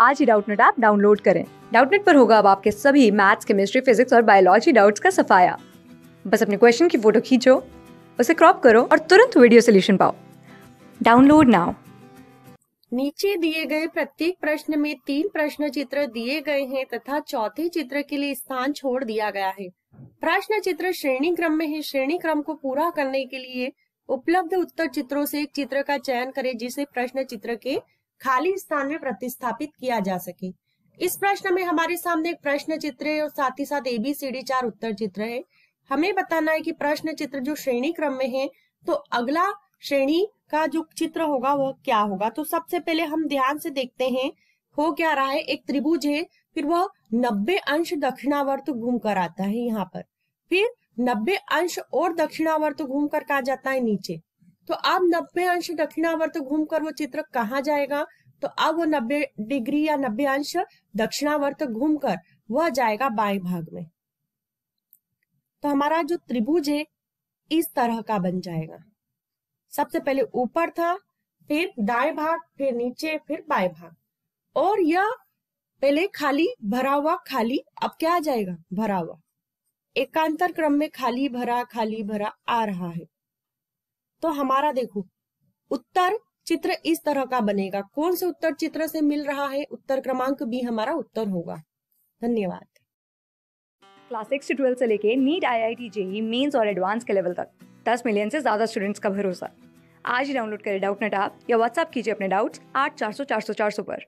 आज ही Doubtnut app download करें। डाउटनेट पर होगा अब आपके सभी मैथ्स, केमिस्ट्री, फिजिक्स और बायोलॉजी डाउट्स का सफाया। बस अपने क्वेश्चन की फ़ोटो खींचो, उसे क्रॉप करो और तुरंत वीडियो सोल्यूशन पाओ। Download now. नीचे दिए गए प्रत्येक प्रश्न में तीन प्रश्न चित्र दिए गए हैं तथा चौथे चित्र के लिए स्थान छोड़ दिया गया है। प्रश्न चित्र श्रेणी क्रम में है। श्रेणी क्रम को पूरा करने के लिए उपलब्ध उत्तर चित्रों से एक चित्र का चयन करें, जिसे प्रश्न चित्र के खाली स्थान में प्रतिस्थापित किया जा सके। इस प्रश्न में हमारे सामने एक प्रश्न चित्र है और साथ ही साथ एबीसीडी चार उत्तर चित्र है। हमें बताना है कि प्रश्न चित्र जो श्रेणी क्रम में है तो अगला श्रेणी का जो चित्र होगा, वह क्या होगा? तो सबसे पहले हम ध्यान से देखते हैं, हो क्या रहा है? एक त्रिभुज है, फिर वह नब्बे अंश दक्षिणावर्त घूम कर आता है यहाँ पर। फिर नब्बे अंश और दक्षिणावर्त घूम कर कहा जाता है? नीचे। तो अब नब्बे अंश दक्षिणावर्त घूमकर वो चित्र कहाँ जाएगा? तो अब वो नब्बे डिग्री या नब्बे अंश दक्षिणावर्त घूमकर वह जाएगा बाएँ भाग में। तो हमारा जो त्रिभुज है, इस तरह का बन जाएगा। सबसे पहले ऊपर था, फिर दाएँ भाग, फिर नीचे, फिर बाएँ भाग। और यह पहले खाली, भरा हुआ, खाली, अब क्या आ जाएगा? भरा हुआ। एकांतर क्रम में खाली, भरा खाली, भरा आ रहा है। तो हमारा देखो, उत्तर चित्र इस तरह का बनेगा। कौन से उत्तर चित्र से मिल रहा है? उत्तर क्रमांक बी हमारा उत्तर होगा। धन्यवाद। क्लास सिक्स से ट्वेल्थ से लेके NEET I I T JEE mains और एडवांस के लेवल तक, दस मिलियन से ज़्यादा स्टूडेंट्स का भरोसा। आज ही डाउनलोड करें डाउट नेट आप या व्हाट्सअप कीजिए अपने डाउट्स आठ चार सौ चार सौ चार सौ पर।